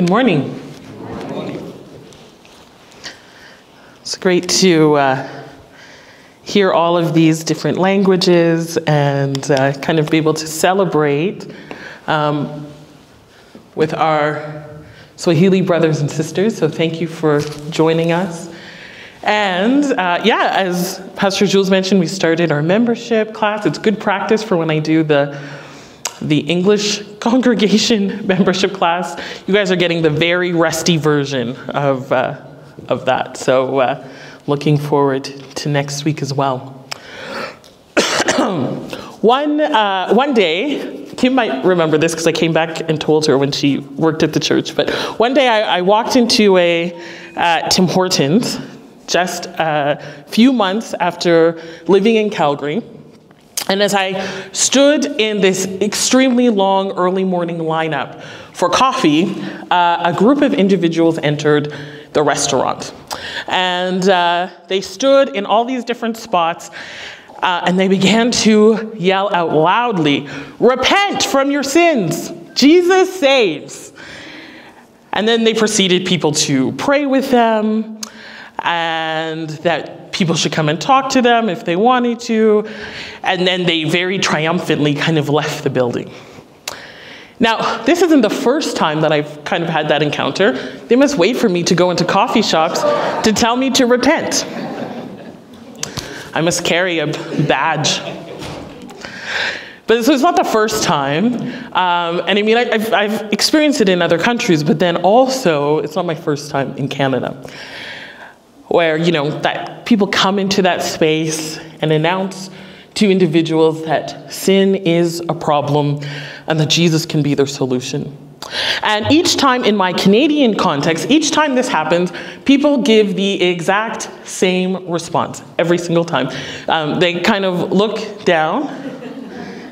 Good morning. It's great to uh, hear all of these different languages and uh, kind of be able to celebrate um, with our Swahili brothers and sisters. So thank you for joining us. And uh, yeah, as Pastor Jules mentioned, we started our membership class. It's good practice for when I do the the English congregation membership class. You guys are getting the very rusty version of, uh, of that. So, uh, looking forward to next week as well. one, uh, one day, Kim might remember this because I came back and told her when she worked at the church, but one day I, I walked into a uh, Tim Hortons just a few months after living in Calgary. And as I stood in this extremely long early morning lineup for coffee, uh, a group of individuals entered the restaurant. And uh, they stood in all these different spots uh, and they began to yell out loudly, Repent from your sins! Jesus saves! And then they proceeded people to pray with them and that people should come and talk to them if they wanted to. And then they very triumphantly kind of left the building. Now, this isn't the first time that I've kind of had that encounter. They must wait for me to go into coffee shops to tell me to repent. I must carry a badge. But this was not the first time. Um, and I mean, I, have I've experienced it in other countries, but then also, it's not my first time in Canada where you know that people come into that space and announce to individuals that sin is a problem and that Jesus can be their solution. And each time in my Canadian context, each time this happens, people give the exact same response every single time. Um, they kind of look down,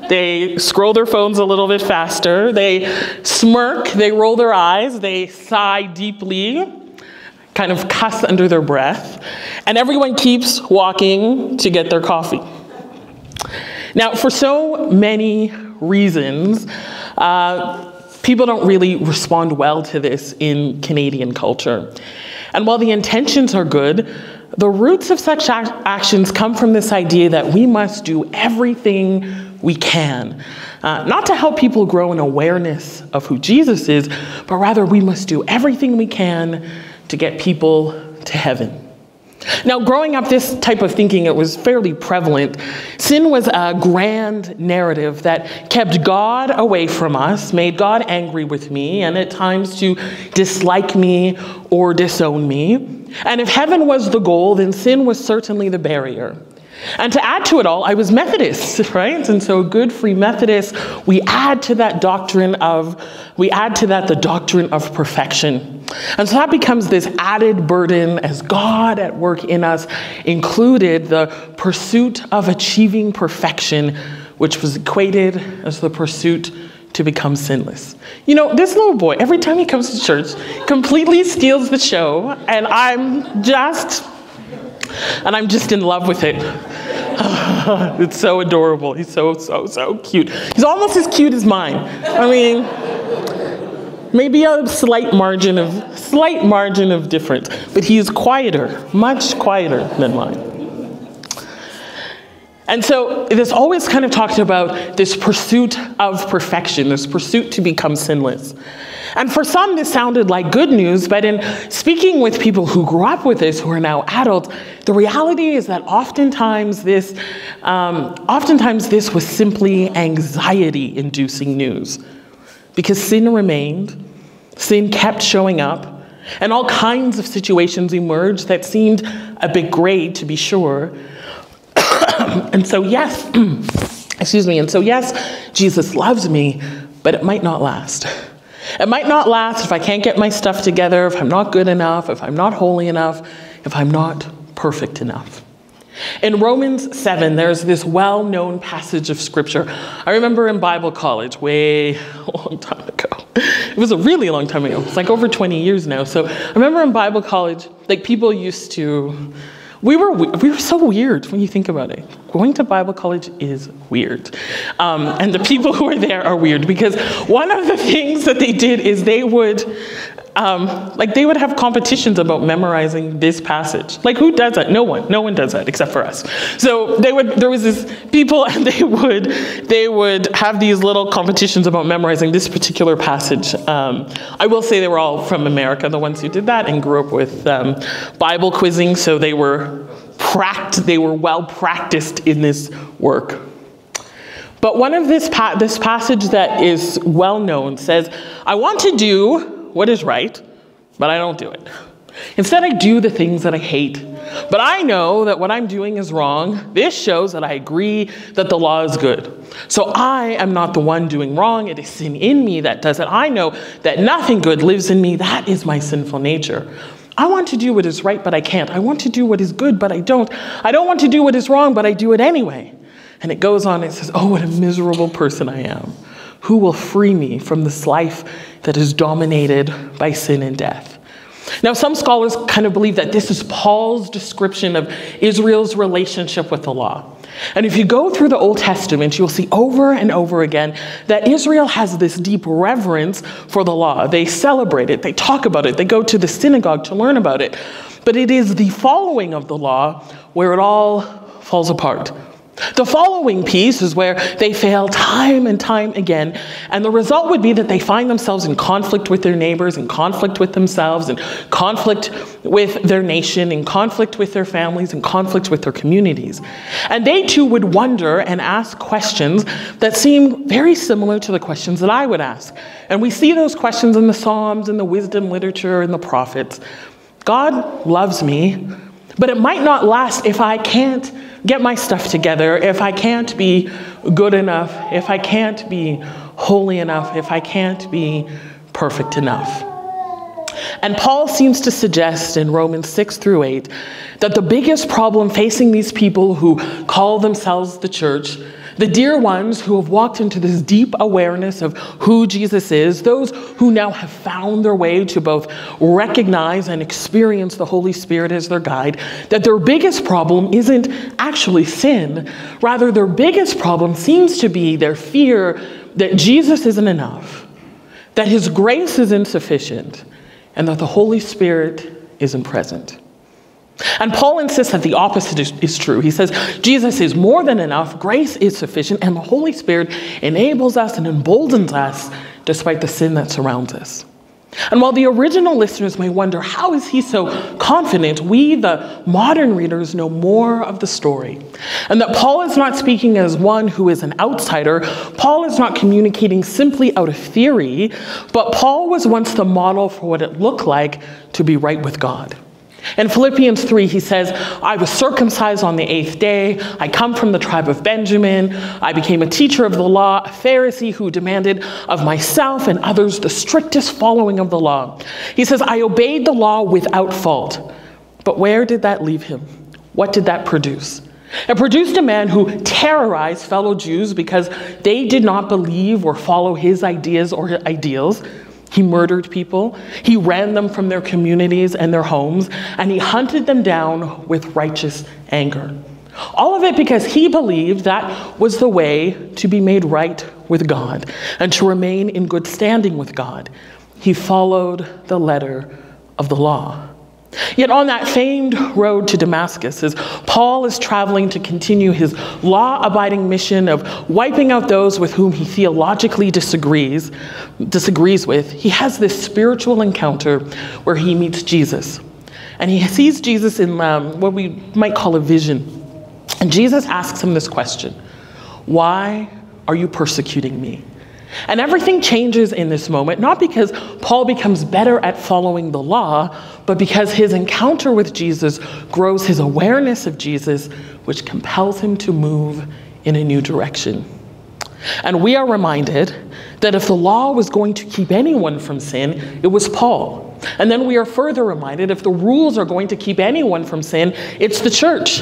they scroll their phones a little bit faster, they smirk, they roll their eyes, they sigh deeply, kind of cuss under their breath, and everyone keeps walking to get their coffee. Now, for so many reasons, uh, people don't really respond well to this in Canadian culture. And while the intentions are good, the roots of such actions come from this idea that we must do everything we can. Uh, not to help people grow an awareness of who Jesus is, but rather we must do everything we can to get people to heaven. Now, growing up, this type of thinking, it was fairly prevalent. Sin was a grand narrative that kept God away from us, made God angry with me, and at times to dislike me or disown me. And if heaven was the goal, then sin was certainly the barrier. And to add to it all, I was Methodist, right? And so good free Methodist, we add to that doctrine of, we add to that the doctrine of perfection. And so that becomes this added burden as God at work in us included the pursuit of achieving perfection, which was equated as the pursuit to become sinless. You know, this little boy, every time he comes to church, completely steals the show, and I'm just and I'm just in love with it. it's so adorable. He's so, so, so cute. He's almost as cute as mine. I mean, maybe a slight margin of, slight margin of difference, but he is quieter, much quieter than mine. And so this always kind of talks about this pursuit of perfection, this pursuit to become sinless. And for some, this sounded like good news, but in speaking with people who grew up with this, who are now adults, the reality is that oftentimes this, um, oftentimes this was simply anxiety-inducing news, because sin remained, sin kept showing up, and all kinds of situations emerged that seemed a bit gray, to be sure. and so, yes, excuse me, and so, yes, Jesus loves me, but it might not last. It might not last if I can't get my stuff together, if I'm not good enough, if I'm not holy enough, if I'm not perfect enough. In Romans 7, there's this well known passage of scripture. I remember in Bible college, way a long time ago. It was a really long time ago. It's like over 20 years now. So I remember in Bible college, like people used to we were, we were so weird when you think about it. Going to Bible college is weird. Um, and the people who are there are weird because one of the things that they did is they would, um, like they would have competitions about memorizing this passage. Like who does that? No one. No one does that except for us. So they would. There was this people, and they would they would have these little competitions about memorizing this particular passage. Um, I will say they were all from America, the ones who did that, and grew up with um, Bible quizzing, so they were pract- They were well practiced in this work. But one of this, pa- this passage that is well known says, I want to do what is right, but I don't do it. Instead, I do the things that I hate. But I know that what I'm doing is wrong. This shows that I agree that the law is good. So I am not the one doing wrong. It is sin in me that does it. I know that nothing good lives in me. That is my sinful nature. I want to do what is right, but I can't. I want to do what is good, but I don't. I don't want to do what is wrong, but I do it anyway. And it goes on, it says, Oh, what a miserable person I am. Who will free me from this life that is dominated by sin and death? Now, some scholars kind of believe that this is Paul's description of Israel's relationship with the law. And if you go through the Old Testament, you'll see over and over again that Israel has this deep reverence for the law. They celebrate it, they talk about it, they go to the synagogue to learn about it. But it is the following of the law where it all falls apart. The following piece is where they fail time and time again, and the result would be that they find themselves in conflict with their neighbors, in conflict with themselves, in conflict with their nation, in conflict with their families, in conflict with their communities. And they too would wonder and ask questions that seem very similar to the questions that I would ask. And we see those questions in the Psalms, in the wisdom literature, in the prophets. God loves me, but it might not last if I can't get my stuff together, if I can't be good enough, if I can't be holy enough, if I can't be perfect enough. And Paul seems to suggest in Romans 6 through 8 that the biggest problem facing these people who call themselves the church the dear ones who have walked into this deep awareness of who Jesus is, those who now have found their way to both recognize and experience the Holy Spirit as their guide, that their biggest problem isn't actually sin. Rather, their biggest problem seems to be their fear that Jesus isn't enough, that His grace is insufficient, and that the Holy Spirit isn't present. And Paul insists that the opposite is, is, true. He says Jesus is more than enough, grace is sufficient, and the Holy Spirit enables us and emboldens us despite the sin that surrounds us. And while the original listeners may wonder, how is he so confident? We, the modern readers, know more of the story. And that Paul is not speaking as one who is an outsider. Paul is not communicating simply out of theory, but Paul was once the model for what it looked like to be right with God. In Philippians 3, he says, I was circumcised on the eighth day. I come from the tribe of Benjamin. I became a teacher of the law, a Pharisee who demanded of myself and others the strictest following of the law. He says, I obeyed the law without fault. But where did that leave him? What did that produce? It produced a man who terrorized fellow Jews because they did not believe or follow his ideas or ideals. He murdered people, he ran them from their communities and their homes, and he hunted them down with righteous anger. All of it because he believed that was the way to be made right with God and to remain in good standing with God. He followed the letter of the law. Yet on that famed road to Damascus, as Paul is traveling to continue his law abiding mission of wiping out those with whom he theologically disagrees, disagrees with, he has this spiritual encounter where he meets Jesus. And he sees Jesus in um, what we might call a vision. And Jesus asks him this question Why are you persecuting me? And everything changes in this moment, not because Paul becomes better at following the law, but because his encounter with Jesus grows his awareness of Jesus, which compels him to move in a new direction. And we are reminded that if the law was going to keep anyone from sin, it was Paul. And then we are further reminded if the rules are going to keep anyone from sin, it's the church.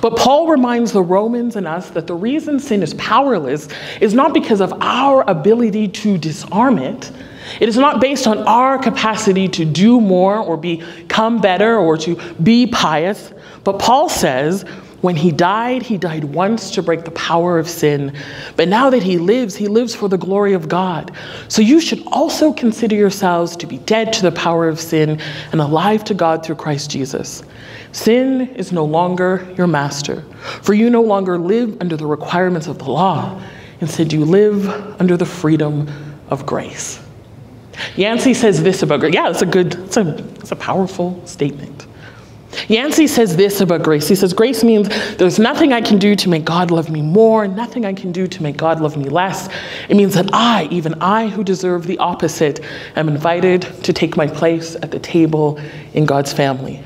But Paul reminds the Romans and us that the reason sin is powerless is not because of our ability to disarm it. It is not based on our capacity to do more or become better or to be pious. But Paul says, When he died, he died once to break the power of sin. But now that he lives, he lives for the glory of God. So you should also consider yourselves to be dead to the power of sin and alive to God through Christ Jesus. Sin is no longer your master, for you no longer live under the requirements of the law. Instead, you live under the freedom of grace. Yancey says this about grace. Yeah, it's a good, it's a, it's a powerful statement. Yancey says this about grace. He says, Grace means there's nothing I can do to make God love me more, nothing I can do to make God love me less. It means that I, even I who deserve the opposite, am invited to take my place at the table in God's family.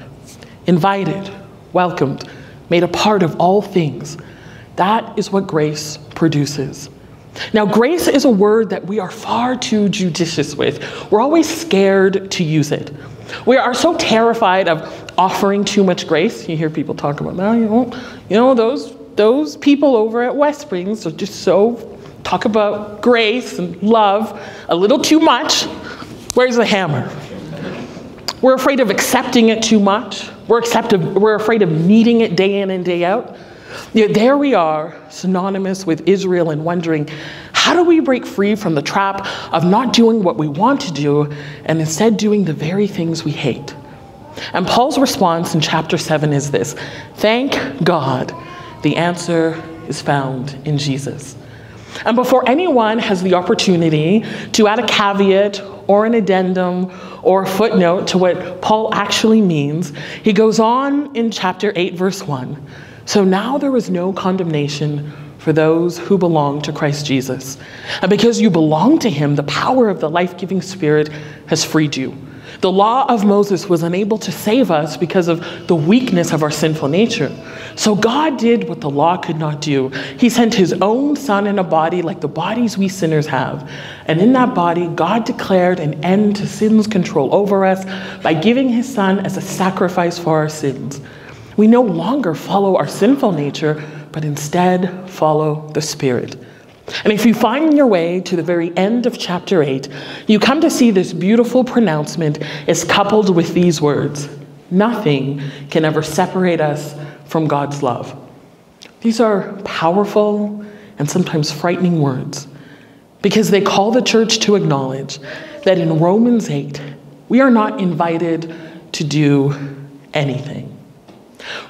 Invited, welcomed, made a part of all things. That is what grace produces. Now, grace is a word that we are far too judicious with. We're always scared to use it. We are so terrified of offering too much grace. You hear people talk about, well, you know, you know those, those people over at West Springs are just so, talk about grace and love a little too much. Where's the hammer? We're afraid of accepting it too much. We're, acceptive, we're afraid of needing it day in and day out. Yet there we are, synonymous with Israel, and wondering how do we break free from the trap of not doing what we want to do and instead doing the very things we hate? And Paul's response in chapter 7 is this Thank God, the answer is found in Jesus. And before anyone has the opportunity to add a caveat or an addendum or a footnote to what Paul actually means, he goes on in chapter 8, verse 1 so now there is no condemnation for those who belong to Christ Jesus. And because you belong to him, the power of the life giving Spirit has freed you. The law of Moses was unable to save us because of the weakness of our sinful nature. So God did what the law could not do. He sent his own Son in a body like the bodies we sinners have. And in that body, God declared an end to sin's control over us by giving his Son as a sacrifice for our sins. We no longer follow our sinful nature, but instead follow the Spirit. And if you find your way to the very end of chapter 8, you come to see this beautiful pronouncement is coupled with these words Nothing can ever separate us from God's love. These are powerful and sometimes frightening words because they call the church to acknowledge that in Romans 8, we are not invited to do anything.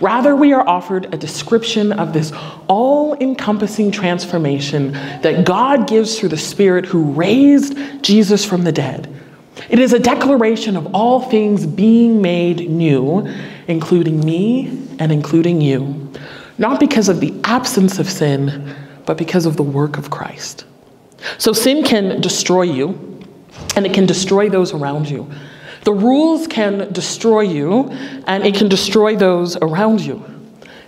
Rather, we are offered a description of this all encompassing transformation that God gives through the Spirit who raised Jesus from the dead. It is a declaration of all things being made new, including me and including you, not because of the absence of sin, but because of the work of Christ. So sin can destroy you, and it can destroy those around you. The rules can destroy you, and it can destroy those around you.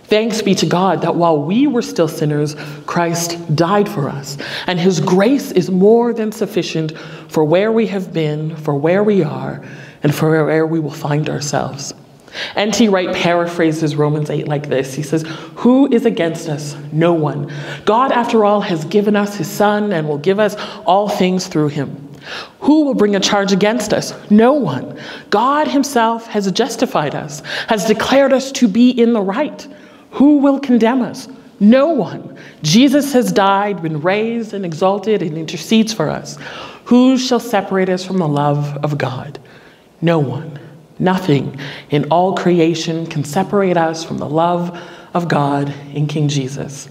Thanks be to God that while we were still sinners, Christ died for us, and his grace is more than sufficient for where we have been, for where we are, and for where we will find ourselves. N.T. Wright paraphrases Romans 8 like this He says, Who is against us? No one. God, after all, has given us his Son and will give us all things through him. Who will bring a charge against us? No one. God Himself has justified us, has declared us to be in the right. Who will condemn us? No one. Jesus has died, been raised, and exalted, and intercedes for us. Who shall separate us from the love of God? No one. Nothing in all creation can separate us from the love of God in King Jesus.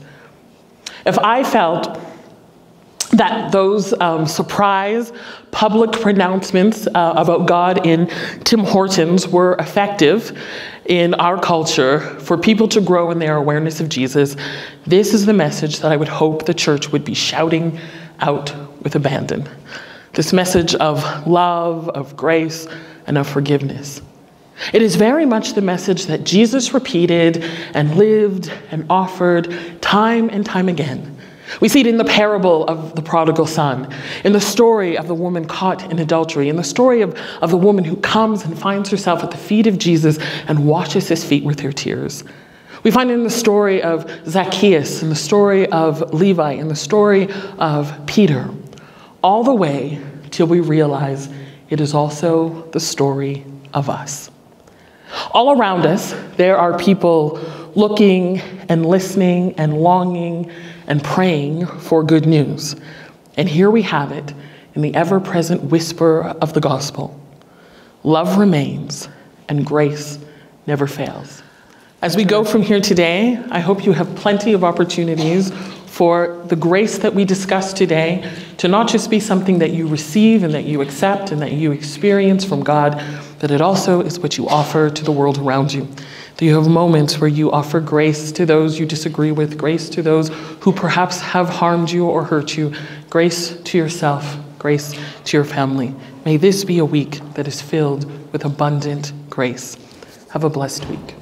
If I felt that those um, surprise public pronouncements uh, about God in Tim Hortons were effective in our culture for people to grow in their awareness of Jesus, this is the message that I would hope the church would be shouting out with abandon. This message of love, of grace, and of forgiveness. It is very much the message that Jesus repeated and lived and offered time and time again. We see it in the parable of the prodigal son, in the story of the woman caught in adultery, in the story of, of the woman who comes and finds herself at the feet of Jesus and washes his feet with her tears. We find it in the story of Zacchaeus, in the story of Levi, in the story of Peter, all the way till we realize it is also the story of us. All around us, there are people looking and listening and longing and praying for good news. And here we have it in the ever present whisper of the gospel love remains and grace never fails. As we go from here today, I hope you have plenty of opportunities for the grace that we discussed today to not just be something that you receive and that you accept and that you experience from God, but it also is what you offer to the world around you. That you have moments where you offer grace to those you disagree with, grace to those who perhaps have harmed you or hurt you, grace to yourself, grace to your family. May this be a week that is filled with abundant grace. Have a blessed week.